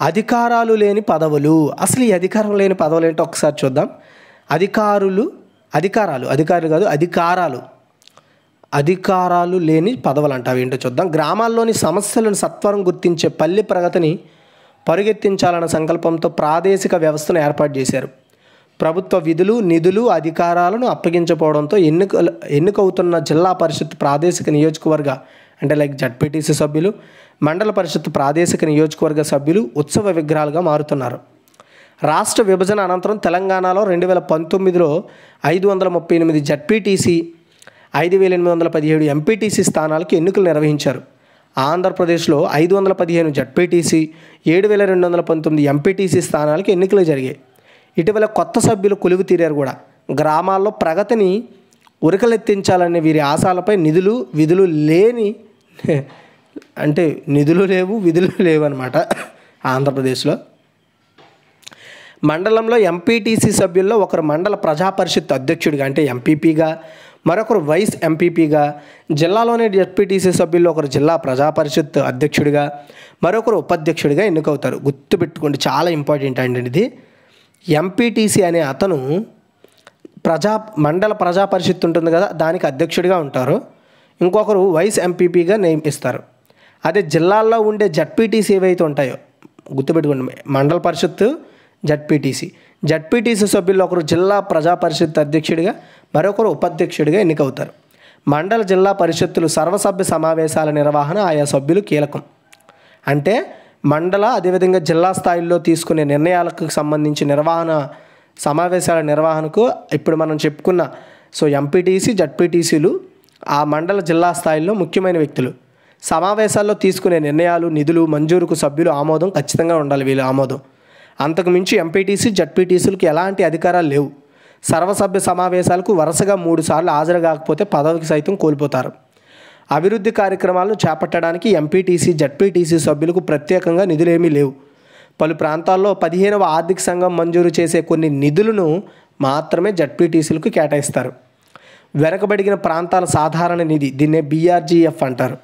అధికారాలు లేని పదవులు. అసలు ఈ అధికారం లేని పదవులు ఏంటో ఒకసారి చూద్దాం. అధికారులు అధికారాలు అధికారులు కాదు అధికారాలు. అధికారాలు లేని పదవులు అంట అవి ఏంటో చూద్దాం. గ్రామాల్లోని సమస్యలను సత్వరం గుర్తించే పల్లె ప్రగతిని పరుగెత్తించాలన్న సంకల్పంతో ప్రాదేశిక వ్యవస్థను ఏర్పాటు చేశారు. ప్రభుత్వ విధులు నిధులు అధికారాలను అప్పగించకపోవడంతో ఎన్నిక ఎన్నికవుతున్న జిల్లా పరిషత్ ప్రాదేశిక నియోజకవర్గ అంటే లైక్ జడ్పీటీసీ సభ్యులు మండల పరిషత్ ప్రాదేశిక నియోజకవర్గ సభ్యులు ఉత్సవ విగ్రహాలుగా మారుతున్నారు. రాష్ట్ర విభజన అనంతరం తెలంగాణలో రెండు వేల పంతొమ్మిదిలో ఐదు వందల ముప్పై ఎనిమిది జడ్పీటీసీ ఐదు వేల ఎనిమిది వందల పదిహేడు ఎంపీటీసీ స్థానాలకు ఎన్నికలు నిర్వహించారు. ఆంధ్రప్రదేశ్లో ఐదు వందల పదిహేను జడ్పీటీసీ ఏడు వేల రెండు వందల పంతొమ్మిది ఎంపీటీసీ స్థానాలకు ఎన్నికలు జరిగాయి. ఇటీవల కొత్త సభ్యులు కొలువు తీరారు కూడా. గ్రామాల్లో ప్రగతిని ఉరకలెత్తించాలనే వీరి ఆశాలపై నిధులు విధులు లేని అంటే నిధులు లేవు విధులు లేవు అనమాట ఆంధ్రప్రదేశ్లో. మండలంలో ఎంపీటీసీ సభ్యుల్లో ఒకరు మండల ప్రజా పరిషత్ అధ్యక్షుడిగా అంటే ఎంపీపీగా మరొకరు వైస్ ఎంపీపీగా జిల్లాలోని జడ్పీటీసీ సభ్యుల్లో ఒకరు జిల్లా ప్రజా పరిషత్ అధ్యక్షుడిగా మరొకరు ఉపాధ్యక్షుడిగా ఎన్నికవుతారు. గుర్తుపెట్టుకోండి చాలా ఇంపార్టెంట్ అండి ఇది. ఎంపీటీసీ అనే అతను ప్రజా మండల ప్రజా పరిషత్ ఉంటుంది కదా దానికి అధ్యక్షుడిగా ఉంటారు. ఇంకొకరు వైస్ ఎంపీపీగా నియమిస్తారు అదే జిల్లాల్లో ఉండే జడ్పీటీసీ ఏవైతే ఉంటాయో గుర్తుపెట్టుకోండి మండల పరిషత్ జడ్పీటీసీ జడ్పీటీసీ సభ్యుల్లో ఒకరు జిల్లా ప్రజా పరిషత్ అధ్యక్షుడిగా మరొకరు ఉపాధ్యక్షుడిగా ఎన్నికవుతారు. మండల జిల్లా పరిషత్తులు సర్వసభ్య సమావేశాల నిర్వహణ ఆయా సభ్యులు కీలకం. అంటే మండల అదేవిధంగా జిల్లా స్థాయిల్లో తీసుకునే నిర్ణయాలకు సంబంధించి నిర్వహణ సమావేశాల నిర్వహణకు ఇప్పుడు మనం చెప్పుకున్న సో ఎంపీటీసీ జడ్పీటీసీలు ఆ మండల జిల్లా స్థాయిలో ముఖ్యమైన వ్యక్తులు. సమావేశాల్లో తీసుకునే నిర్ణయాలు నిధులు మంజూరుకు సభ్యులు ఆమోదం ఖచ్చితంగా ఉండాలి వీళ్ళ ఆమోదం. అంతకు మించి ఎంపీటీసీ జడ్పీటీసీలకు ఎలాంటి అధికారాలు లేవు. సర్వసభ్య సమావేశాలకు వరుసగా మూడు సార్లు హాజరు కాకపోతే పదవికి సైతం కోల్పోతారు. అభివృద్ధి కార్యక్రమాలను చేపట్టడానికి ఎంపీటీసీ జడ్పీటీసీ సభ్యులకు ప్రత్యేకంగా నిధులేమీ లేవు. పలు ప్రాంతాల్లో పదిహేనవ ఆర్థిక సంఘం మంజూరు చేసే కొన్ని నిధులను మాత్రమే జడ్పీటీసీలకు కేటాయిస్తారు. వెనకబడిన ప్రాంతాల సాధారణ నిధి దీన్నే బీఆర్జీఎఫ్ అంటారు.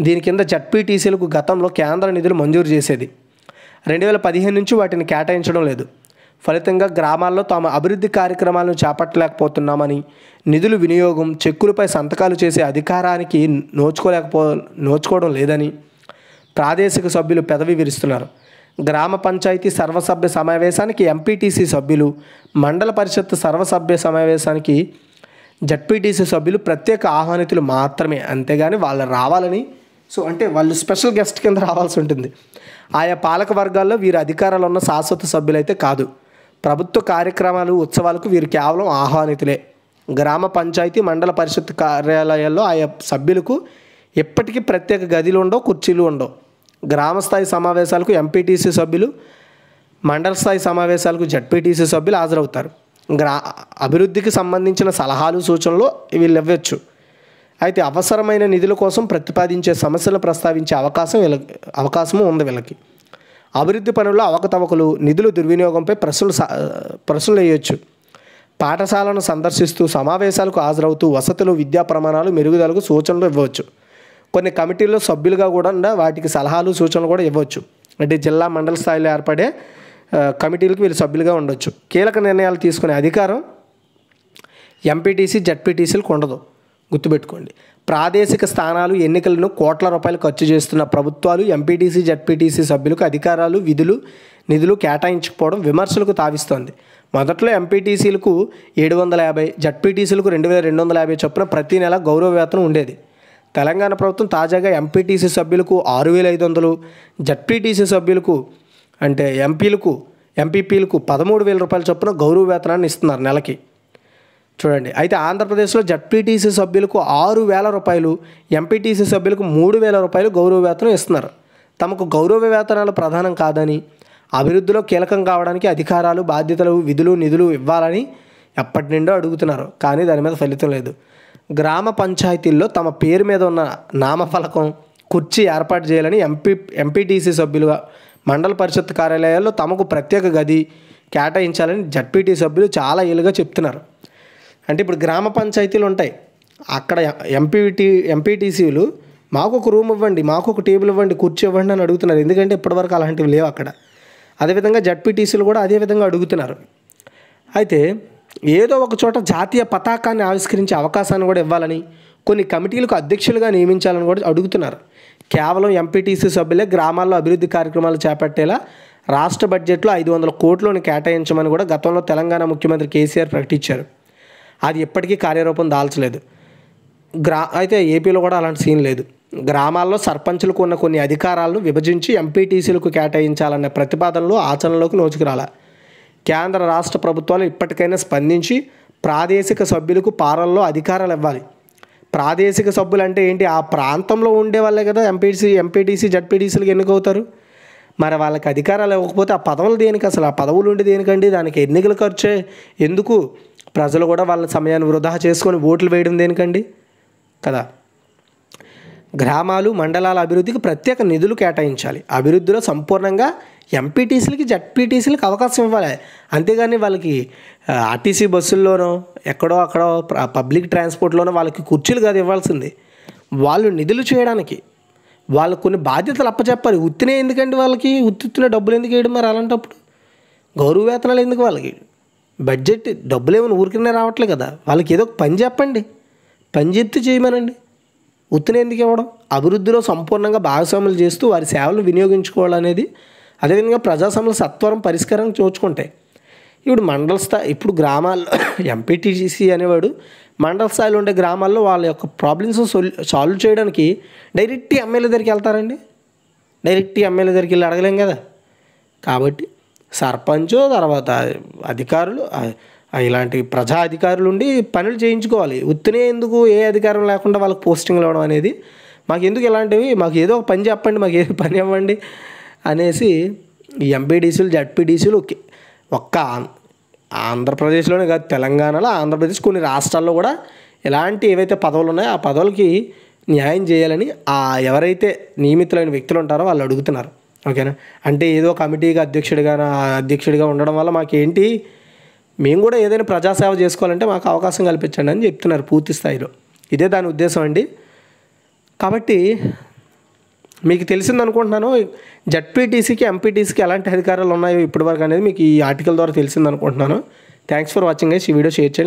దీని కింద జడ్పీటీసీలకు గతంలో కేంద్ర నిధులు మంజూరు చేసేది. రెండు వేల పదిహేను నుంచి వాటిని కేటాయించడం లేదు. ఫలితంగా గ్రామాల్లో తాము అభివృద్ధి కార్యక్రమాలను చేపట్టలేకపోతున్నామని నిధుల వినియోగం చెక్కులపై సంతకాలు చేసే అధికారానికి నోచుకోలేకపో నోచుకోవడం లేదని ప్రాదేశిక సభ్యులు పెదవి విరుస్తున్నారు. గ్రామ పంచాయతీ సర్వసభ్య సమావేశానికి ఎంపీటీసీ సభ్యులు మండల పరిషత్ సర్వసభ్య సమావేశానికి జడ్పీటీసీ సభ్యులు ప్రత్యేక ఆహ్వానితులు మాత్రమే అంతేగాని వాళ్ళు రావాలని. సో అంటే వాళ్ళు స్పెషల్ గెస్ట్ కింద రావాల్సి ఉంటుంది. ఆయా పాలక వర్గాల్లో వీరు అధికారాలు ఉన్న శాశ్వత సభ్యులైతే కాదు. ప్రభుత్వ కార్యక్రమాలు ఉత్సవాలకు వీరు కేవలం ఆహ్వానితులే. గ్రామ పంచాయతీ మండల పరిషత్ కార్యాలయాల్లో ఆయా సభ్యులకు ఎప్పటికీ ప్రత్యేక గదిలు ఉండవు కుర్చీలు ఉండవు. గ్రామ స్థాయి సమావేశాలకు ఎంపీటీసీ సభ్యులు మండల స్థాయి సమావేశాలకు జడ్పీటీసీ సభ్యులు హాజరవుతారు. గ్రా అభివృద్ధికి సంబంధించిన సలహాలు సూచనలు వీళ్ళు ఇవ్వచ్చు అయితే అవసరమైన నిధుల కోసం ప్రతిపాదించే సమస్యలు ప్రస్తావించే అవకాశం వీళ్ళ అవకాశము ఉంది వీళ్ళకి. అభివృద్ధి పనుల్లో అవకతవకలు నిధుల దుర్వినియోగంపై ప్రశ్నలు సా- ప్రశ్నలు వేయొచ్చు. పాఠశాలను సందర్శిస్తూ సమావేశాలకు హాజరవుతూ వసతులు విద్యా ప్రమాణాలు మెరుగుదలకు సూచనలు ఇవ్వవచ్చు. కొన్ని కమిటీల్లో సభ్యులుగా కూడా వాటికి సలహాలు సూచనలు కూడా ఇవ్వచ్చు అంటే జిల్లా మండల స్థాయిలో ఏర్పడే కమిటీలకు వీళ్ళు సభ్యులుగా ఉండొచ్చు. కీలక నిర్ణయాలు తీసుకునే అధికారం ఎంపీటీసీ జడ్పీటీసీలకు ఉండదు. గుర్తుపెట్టుకోండి. ప్రాదేశిక స్థానాలు ఎన్నికలను కోట్ల రూపాయలు ఖర్చు చేస్తున్న ప్రభుత్వాలు ఎంపీటీసీ జడ్పీటీసీ సభ్యులకు అధికారాలు విధులు నిధులు కేటాయించకపోవడం విమర్శలకు తావిస్తోంది. మొదట్లో ఎంపీటీసీలకు ఏడు వందల యాభై జడ్పీటీసీలకు రెండు వేల రెండు వందల యాభై చొప్పున ప్రతి నెల గౌరవ వేతనం ఉండేది. తెలంగాణ ప్రభుత్వం తాజాగా ఎంపీటీసీ సభ్యులకు ఆరు వేల ఐదు వందలు జడ్పీటీసీ సభ్యులకు అంటే ఎంపీలకు ఎంపీపీలకు పదమూడు వేల రూపాయల చొప్పున గౌరవ వేతనాన్ని ఇస్తున్నారు నెలకి. చూడండి అయితే ఆంధ్రప్రదేశ్లో జడ్పీటీసీ సభ్యులకు ఆరు వేల రూపాయలు ఎంపీటీసీ సభ్యులకు మూడు వేల రూపాయలు గౌరవ వేతనం ఇస్తున్నారు. తమకు గౌరవ వేతనాలు ప్రధానం కాదని అభివృద్ధిలో కీలకం కావడానికి అధికారాలు బాధ్యతలు విధులు నిధులు ఇవ్వాలని ఎప్పటి నుండో అడుగుతున్నారు. కానీ దాని మీద ఫలితం లేదు. గ్రామ పంచాయతీల్లో తమ పేరు మీద ఉన్న నామఫలకం కుర్చీ ఏర్పాటు చేయాలని ఎంపీ ఎంపీటీసీ సభ్యులుగా మండల పరిషత్ కార్యాలయాల్లో తమకు ప్రత్యేక గది కేటాయించాలని జడ్పీటీ సభ్యులు చాలా ఏళ్ళుగా చెప్తున్నారు. అంటే ఇప్పుడు గ్రామ పంచాయతీలు ఉంటాయి. అక్కడ ఎంపీటీ ఎంపీటీసీలు మాకు ఒక రూమ్ ఇవ్వండి మాకు ఒక టేబుల్ ఇవ్వండి కుర్చీ ఇవ్వండి అని అడుగుతున్నారు. ఎందుకంటే ఇప్పటివరకు అలాంటివి లేవు అక్కడ. అదేవిధంగా జడ్పీటీసీలు కూడా అదే విధంగా అడుగుతున్నారు. అయితే ఏదో ఒక చోట జాతీయ పతాకాన్ని ఆవిష్కరించే అవకాశాన్ని కూడా ఇవ్వాలని కొన్ని కమిటీలకు అధ్యక్షులుగా నియమించాలని కూడా అడుగుతున్నారు. కేవలం ఎంపీటీసీ సభ్యులే గ్రామాల్లో అభివృద్ధి కార్యక్రమాలు చేపట్టేలా రాష్ట్ర బడ్జెట్లో ఐదు వందల కోట్లను కేటాయించమని కూడా గతంలో తెలంగాణ ముఖ్యమంత్రి కేసీఆర్ ప్రకటించారు. అది ఎప్పటికీ కార్యరూపం దాల్చలేదు. గ్రా అయితే ఏపీలో కూడా అలాంటి సీన్ లేదు. గ్రామాల్లో సర్పంచులకు ఉన్న కొన్ని అధికారాలను విభజించి ఎంపీటీసీలకు కేటాయించాలన్న ప్రతిపాదనలు ఆచరణలోకి నోచుకురాల. కేంద్ర రాష్ట్ర ప్రభుత్వాలు ఇప్పటికైనా స్పందించి ప్రాదేశిక సభ్యులకు పాలనలో అధికారాలు ఇవ్వాలి. ప్రాదేశిక సభ్యులు అంటే ఏంటి? ఆ ప్రాంతంలో ఉండే వాళ్ళే కదా ఎంపీటీసీ ఎంపీటీసీ జడ్పీటీసీలకు ఎన్నుకవుతారు? మరి వాళ్ళకి అధికారాలు ఇవ్వకపోతే ఆ పదవులు దేనికి అసలు? ఆ పదవులు ఉండి దేనికండి? దానికి ఎన్నికలు ఖర్చే. ఎందుకు? ప్రజలు కూడా వాళ్ళ సమయాన్ని వృధా చేసుకొని ఓట్లు వేయడం దేనికండి? కదా. గ్రామాలు మండలాల అభివృద్ధికి ప్రత్యేక నిధులు కేటాయించాలి. అభివృద్ధిలో సంపూర్ణంగా ఎంపీటీసీలకి జడ్పీటీసీలకి అవకాశం ఇవ్వాలి. అంతేగాని వాళ్ళకి ఆర్టీసీ బస్సుల్లోనో ఎక్కడో అక్కడో పబ్లిక్ ట్రాన్స్పోర్ట్లోనో వాళ్ళకి కుర్చీలు కాదు ఇవ్వాల్సింది. వాళ్ళు నిధులు చేయడానికి. వాళ్ళు కొన్ని బాధ్యతలు అప్పచెప్పాలి. ఉత్తినే ఎందుకండి వాళ్ళకి? ఉత్తిన డబ్బులు ఎందుకు వేయడం మరి అలాంటప్పుడు? గౌరవ వేతనాలు ఎందుకు వాళ్ళకి? బడ్జెట్ డబ్బులు ఏమైనా ఊరికనే రావట్లే కదా. వాళ్ళకి ఏదో పని చెప్పండి. పని చెప్తే చేయమనండి. ఉత్తనే ఎందుకు ఇవ్వడం? అభివృద్ధిలో సంపూర్ణంగా భాగస్వాములు చేస్తూ వారి సేవలు వినియోగించుకోవాలనేది అదేవిధంగా ప్రజాస్వామ్య సత్వరం పరిష్కారం చూచుకుంటాయి ఇప్పుడు మండల స్థాయి ఇప్పుడు గ్రామాల్లో ఎంపీటీసీ అనేవాడు మండల స్థాయిలో ఉండే గ్రామాల్లో వాళ్ళ యొక్క ప్రాబ్లమ్స్ సాల్వ్ చేయడానికి డైరెక్ట్ ఎమ్మెల్యే దగ్గరికి వెళ్తారండి. డైరెక్ట్ ఎమ్మెల్యే దగ్గరికి వెళ్ళి అడగలేం కదా? కాబట్టి సర్పంచ్ తర్వాత అధికారులు ఇలాంటి ప్రజా అధికారులు ఉండి పనులు చేయించుకోవాలి. ఉత్తినే ఎందుకు ఏ అధికారం లేకుండా వాళ్ళకి పోస్టింగ్లు ఇవ్వడం అనేది? మాకు ఎందుకు ఇలాంటివి? మాకు ఏదో ఒక పని చెప్పండి మాకు ఏదో పని ఇవ్వండి అనేసి ఈ ఎంపీడీసీలు జడ్పీడీసీలు ఓకే ఒక్క ఆంధ్రప్రదేశ్లోనే కాదు తెలంగాణలో ఆంధ్రప్రదేశ్ కొన్ని రాష్ట్రాల్లో కూడా ఇలాంటి ఏవైతే పదవులు ఉన్నాయో ఆ పదవులకి న్యాయం చేయాలని ఆ ఎవరైతే నియమితులైన వ్యక్తులు ఉంటారో వాళ్ళు అడుగుతున్నారు. ఓకేనా? అంటే ఏదో కమిటీగా అధ్యక్షుడిగా అధ్యక్షుడిగా ఉండడం వల్ల మాకేంటి మేము కూడా ఏదైనా ప్రజాసేవ చేసుకోవాలంటే మాకు అవకాశం కల్పించండి అని చెప్తున్నారు పూర్తి స్థాయిలో. ఇదే దాని ఉద్దేశం అండి. కాబట్టి మీకు తెలిసింది అనుకుంటున్నాను జడ్పీటీసీకి ఎంపీటీసీకి ఎలాంటి అధికారాలు ఉన్నాయో ఇప్పటివరకు అనేది మీకు ఈ ఆర్టికల్ ద్వారా తెలిసింది అనుకుంటున్నాను. థ్యాంక్స్ ఫర్ వాచింగ్ గైస్ ఈ వీడియో షేర్ చేయండి.